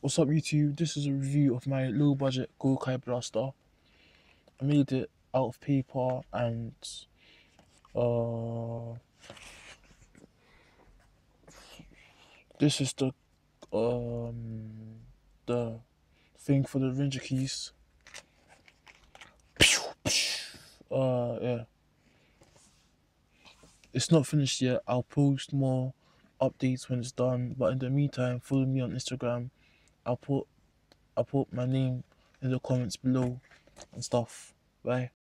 What's up YouTube? This is a review of my low budget Gokai Blaster. I made it out of paper and uh this is the um the thing for the ranger keys. Uh yeah. It's not finished yet. I'll post more updates when it's done. But in the meantime, follow me on Instagram I'll put I'll put my name in the comments below and stuff. Bye.